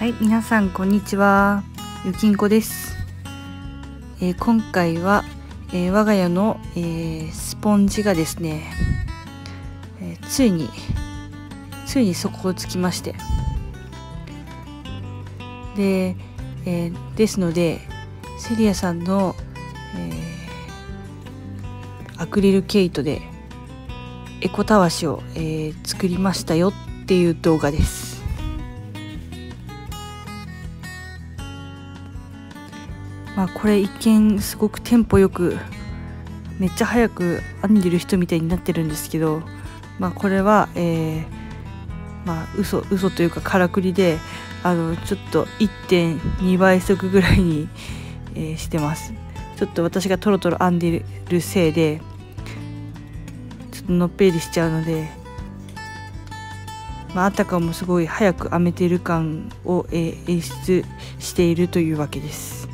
はい、皆さんこんにちは。ゆきんこです。えー今回は、えー我が家の、えースポンジがですね、えついについに底をつきまして、で、えですのでセリアさんの、えアクリル毛糸でエコたわしを、え作りましたよっていう動画です。まあこれ一見すごくテンポよくめっちゃ早く編んでる人みたいになってるんですけどまあこれはえーまあ嘘嘘というかからくりであのちょっと1.2倍速ぐらいに、えーしてますちょっと私がトロトロ編んでるせいでちょっとのっぺりしちゃうのでまあ、あたかもすごい早く編めてる感を、えー演出しているというわけです。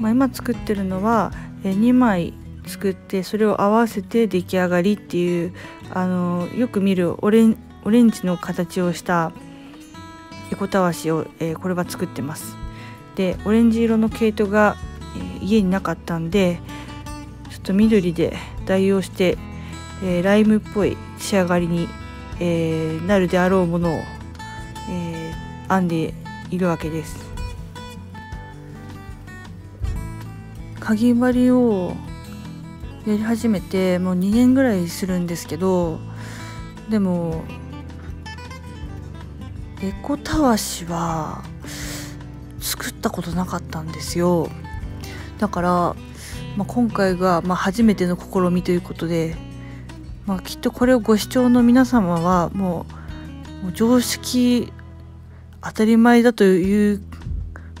まあ、今作ってるのは、2枚作ってそれを合わせて出来上がりっていうあのよく見るオレンジの形をしたエコたわしを、えーこれは作ってます。でオレンジ色の毛糸が、え家になかったんでちょっと緑で代用して、えーライムっぽい仕上がりに、えなるであろうものを、え編んでいるわけです。かぎ針をやり始めてもう2年ぐらいするんですけどでもエコたわしは作ったことなかったんですよ。だから、まあ、今回が、まあ、初めての試みということで、まあ、きっとこれをご視聴の皆様はもうもう常識当たり前だという、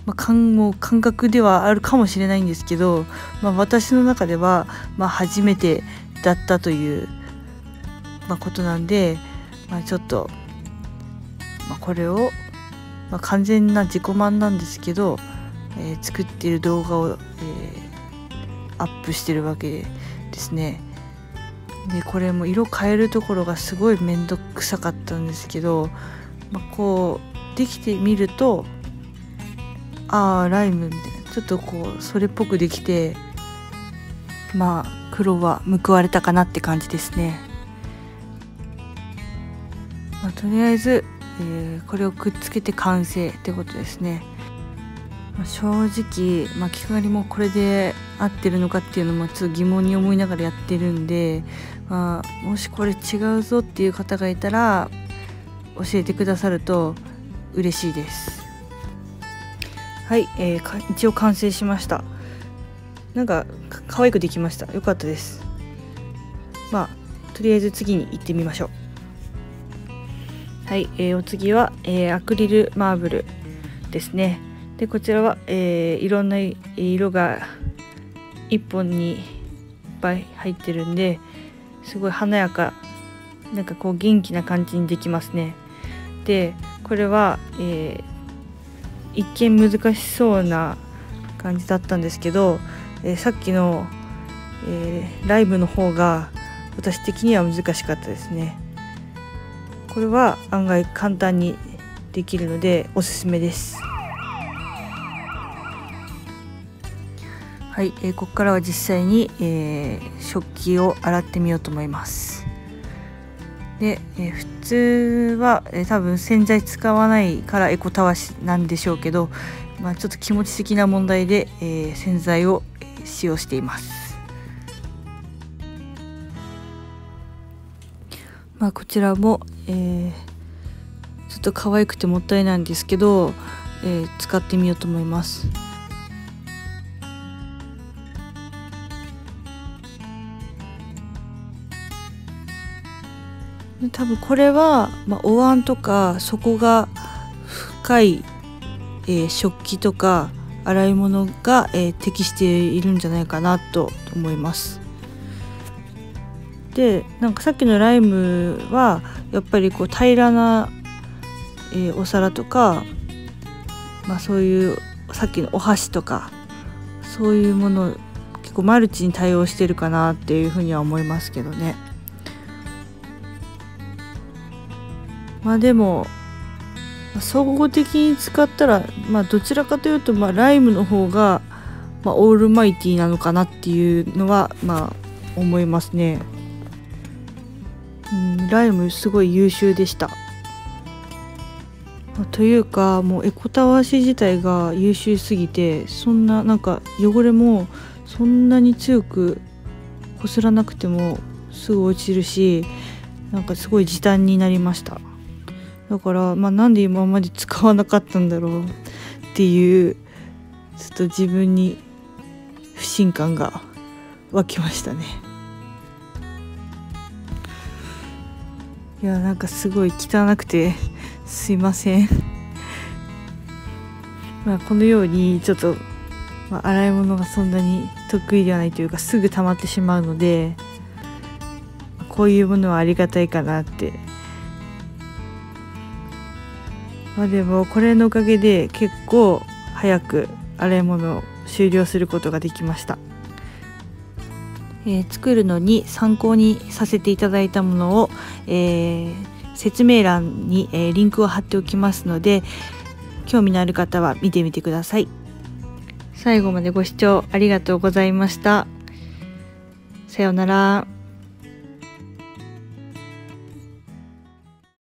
まあ、感も感覚ではあるかもしれないんですけど、まあ、私の中では、まあ、初めてだったという、まあ、ことなんで、まあ、ちょっと、まあ、これを、まあ、完全な自己満なんですけど、えー作っている動画を、えーアップしてるわけですね。でこれも色変えるところがすごい面倒くさかったんですけど、まあ、こうできてみるとああライムみたいなちょっとこうそれっぽくできてまあ黒は報われたかなって感じですね。まあ、とりあえず、えーこれをくっつけて完成ってことですね。まあ正直、まあ、気軽もこれで合ってるのかっていうのもちょっと疑問に思いながらやってるんで、まあ、もしこれ違うぞっていう方がいたら教えてくださると嬉しいです。はい、えー一応完成しました。なんか可愛くできました。よかったです。まあとりあえず次に行ってみましょう。はい、えーお次は、えーアクリルマーブルですね。でこちらは、えーいろんな色が一本にいっぱい入ってるんですごい華やかなんかこう元気な感じにできますね。でこれは、えー一見難しそうな感じだったんですけど、えーさっきの、えーライブの方が私的には難しかったですね。これは案外簡単にできるのでおすすめです。はい、えーここからは実際に、えー食器を洗ってみようと思います。で、えー普通は、えー多分洗剤使わないからエコたわしなんでしょうけど、まあ、ちょっと気持ち的な問題で、えー洗剤を使用しています。まあ、こちらも、えーちょっと可愛くてもったいないんですけど、えー使ってみようと思います。多分これは、まあ、お椀とか底が深い、えー食器とか洗い物が、えー適しているんじゃないかなと思います。でなんかさっきのライムはやっぱりこう平らな、えーお皿とか、まあ、そういうさっきのお箸とかそういうもの結構マルチに対応してるかなっていうふうには思いますけどね。まあでも総合的に使ったら、まあ、どちらかというと、まあ、ライムの方が、まあ、オールマイティなのかなっていうのは、まあ、思いますね。うん、ライムすごい優秀でした。というかもうエコたわし自体が優秀すぎてそんななんか汚れもそんなに強くこすらなくてもすぐ落ちるしなんかすごい時短になりましただからまあなんで今まで使わなかったんだろうっていうちょっと自分に不信感が湧きましたね。いやなんかすごい汚くてすいません。まあこのようにちょっと、まあ、洗い物がそんなに得意ではないというかすぐ溜まってしまうのでこういうものはありがたいかなってまあでもこれのおかげで結構早く洗い物を終了することができました、えー、作るのに参考にさせていただいたものを、えー、説明欄に、えー、リンクを貼っておきますので興味のある方は見てみてください。最後までご視聴ありがとうございました。さようなら。